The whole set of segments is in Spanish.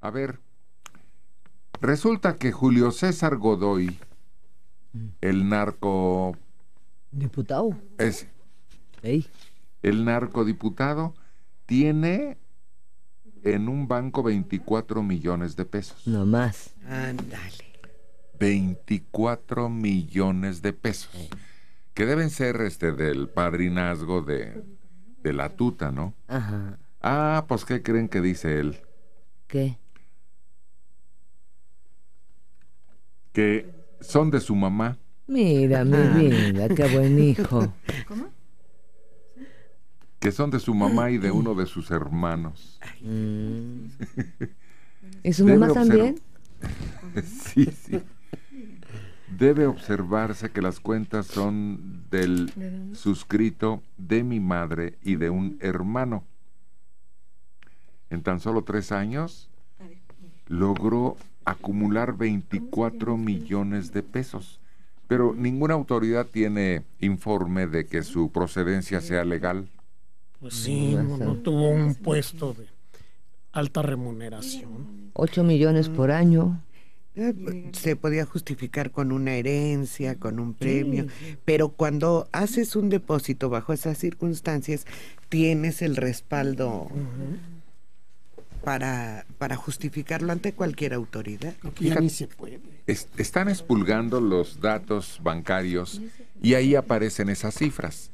A ver, resulta que Julio César Godoy, el narco... Diputado. Ese. Ey. El narcodiputado tiene en un banco 24 millones de pesos. No más. Ándale. 24 millones de pesos. Que deben ser este del padrinazgo de, de la tuta, ¿no? Ajá. Ah, pues ¿qué creen que dice él? ¿Qué? Que son de su mamá. Mira, mi vida, qué buen hijo. Que son de su mamá y de uno de sus hermanos. Mm. ¿Y su mamá también? sí, sí. Debe observarse que las cuentas son del suscrito de mi madre y de un hermano. En tan solo tres años logró acumular 24 millones de pesos, pero ninguna autoridad tiene informe de que su procedencia sea legal. Pues sí, no, no tuvo un puesto de alta remuneración. Ocho millones por año. Eh, Se podía justificar con una herencia, con un premio, pero cuando haces un depósito bajo esas circunstancias, tienes el respaldo para, para justificarlo ante cualquier autoridad. Aquí ya ni se puede. Es- están expulgando los datos bancarios y ahí aparecen esas cifras.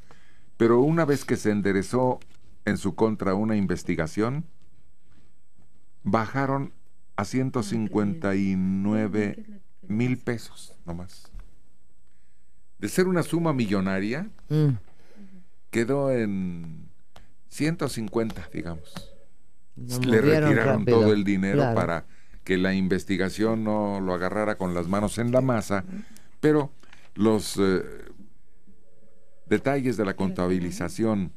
Pero una vez que se enderezó en su contra una investigación, bajaron a 159 mil pesos nomás. De ser una suma millonaria, Mm. quedó en 150, digamos. Le retiraron rápido, todo el dinero claro. para que la investigación no lo agarrara con las manos en la masa, pero los eh, detalles de la contabilización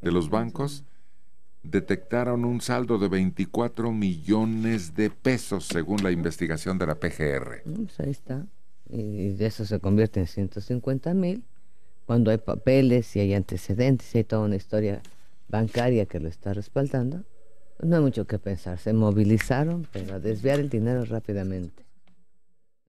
de los bancos detectaron un saldo de 24 millones de pesos según la investigación de la PGR. Pues ahí está. Y de eso se convierte en 150 mil. Cuando hay papeles y hay antecedentes y hay toda una historia bancaria que lo está respaldando, no hay mucho que pensar. Se movilizaron para desviar el dinero rápidamente.